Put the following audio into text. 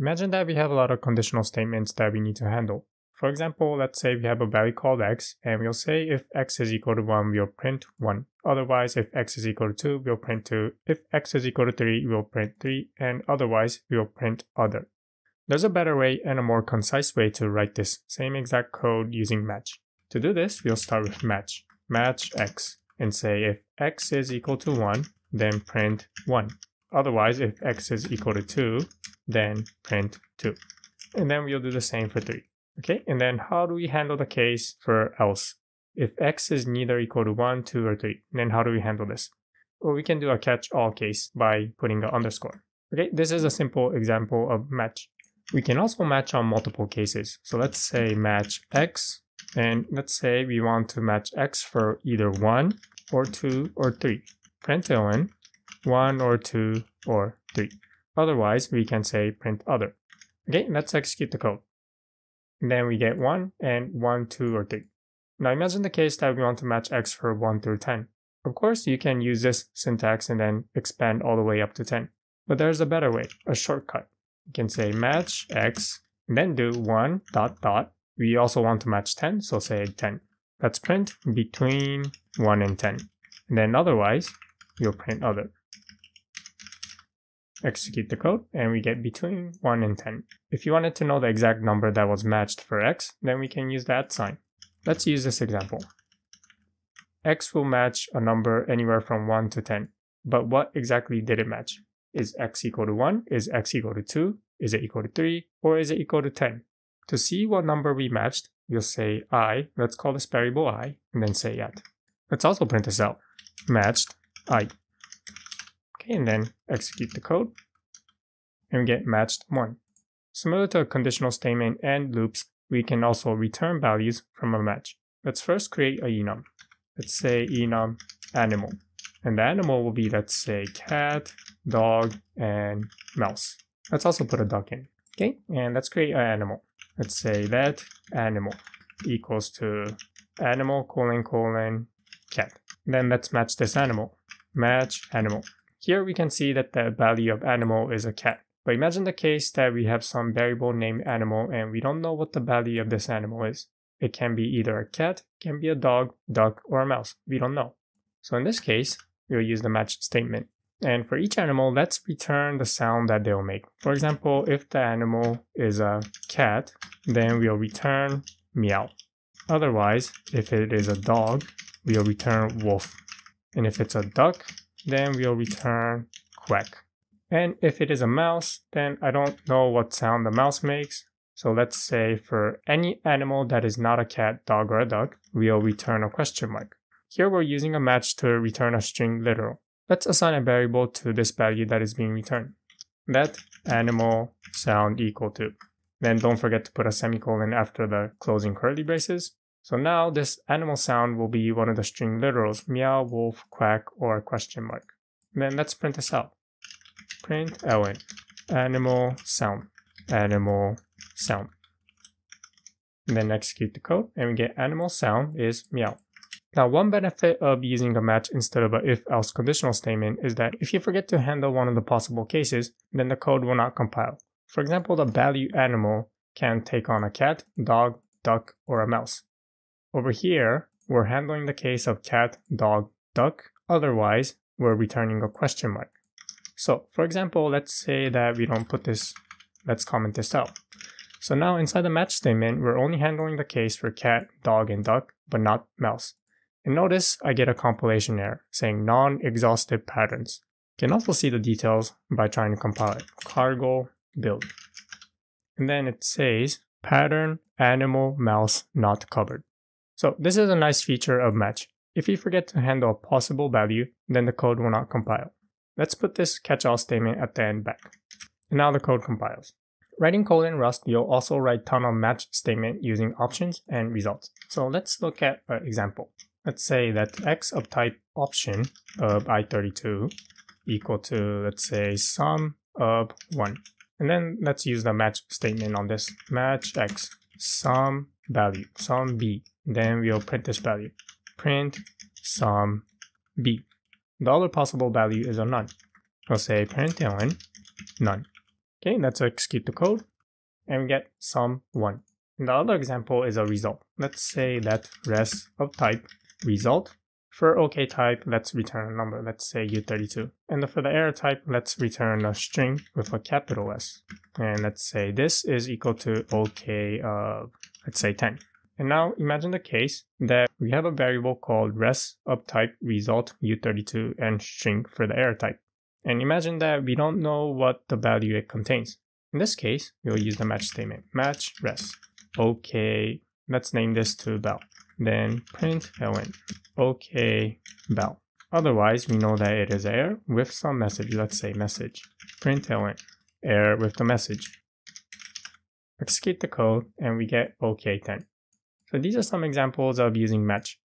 Imagine that we have a lot of conditional statements that we need to handle. For example, let's say we have a value called x, and we'll say if x is equal to 1, we'll print 1. Otherwise, if x is equal to 2, we'll print 2. If x is equal to 3, we'll print 3, and otherwise, we'll print other. There's a better way and a more concise way to write this same exact code using match. To do this, we'll start with match, match x, and say if x is equal to 1, then print 1. Otherwise, if x is equal to 2, then print 2. And then we'll do the same for 3. Okay, and then how do we handle the case for else? If x is neither equal to 1, 2, or 3, then how do we handle this? Well, we can do a catch-all case by putting an underscore. Okay, this is a simple example of match. We can also match on multiple cases. So let's say match x, and let's say we want to match x for either 1 or 2 or 3. Print ln 1 or 2 or 3. Otherwise, we can say print other. Okay, let's execute the code. And then we get 1 and 1, 2, or 3. Now imagine the case that we want to match x for 1 through 10. Of course, you can use this syntax and then expand all the way up to 10. But there's a better way, a shortcut. You can say match x, then do 1 dot dot. We also want to match 10, so say 10. Let's print between 1 and 10. And then otherwise, you'll print other execute the code, and we get between 1 and 10. If you wanted to know the exact number that was matched for x, then we can use that sign. Let's use this example. x will match a number anywhere from 1 to 10. But what exactly did it match? Is x equal to 1? Is x equal to 2? Is it equal to 3? Or is it equal to 10? To see what number we matched, we'll say i, let's call this variable i, and then say at. Let's also print this out. Matched i. Okay, and then execute the code and we get matched 1. Similar to a conditional statement and loops, we can also return values from a match. Let's first create a enum. Let's say enum animal. And the animal will be, let's say, cat, dog, and mouse. Let's also put a duck in. Okay, and let's create an animal. Let's say that animal equals to animal colon colon cat. Then let's match this animal. Match animal. Here we can see that the value of animal is a cat. But imagine the case that we have some variable named animal and we don't know what the value of this animal is. It can be either a cat, can be a dog, duck, or a mouse. We don't know. So in this case, we'll use the match statement. And for each animal, let's return the sound that they'll make. For example, if the animal is a cat, then we'll return meow. Otherwise, if it is a dog, we'll return wolf. And if it's a duck, then we'll return quack. And if it is a mouse, then I don't know what sound the mouse makes. So let's say for any animal that is not a cat, dog, or a duck, we'll return a question mark. Here we're using a match to return a string literal. Let's assign a variable to this value that is being returned. Let animal sound equal to. Then don't forget to put a semicolon after the closing curly braces. So now this animal sound will be one of the string literals, meow, wolf, quack, or question mark. Then let's print this out. Print animal sound, animal sound. And then execute the code and we get animal sound is meow. Now one benefit of using a match instead of a if-else conditional statement is that if you forget to handle one of the possible cases, then the code will not compile. For example, the value animal can take on a cat, dog, duck, or a mouse. Over here, we're handling the case of cat, dog, duck. Otherwise, we're returning a question mark. So for example, let's say that we don't put this, let's comment this out. So now inside the match statement, we're only handling the case for cat, dog, and duck, but not mouse. And notice I get a compilation error saying non-exhaustive patterns. You can also see the details by trying to compile it. Cargo build. And then it says pattern animal mouse not covered. So this is a nice feature of match. If you forget to handle a possible value, then the code will not compile. Let's put this catch-all statement at the end back. And now the code compiles. Writing code in Rust, you'll also write tunnel match statement using options and results. So let's look at an example. Let's say that x of type option of i32 equal to, let's say, Some of 1. And then let's use the match statement on this. Match x, Some value, Some b then we'll print this value. Print Some b. The other possible value is a none. We'll say println none. Okay, let's execute the code and we get Some 1. And the other example is a result. Let's say that res of type result. For OK type, let's return a number, let's say U32. And for the error type, let's return a string with a capital S. And let's say this is equal to OK, uh, let's say 10. And now imagine the case that we have a variable called res of type result U32 and string for the error type. And imagine that we don't know what the value it contains. In this case, we'll use the match statement, match res. Okay, let's name this to bell. Then print ln, okay, bell. Otherwise, we know that it is error with some message, let's say message, print ln, error with the message. Execute the code and we get OK10. So these are some examples of using match.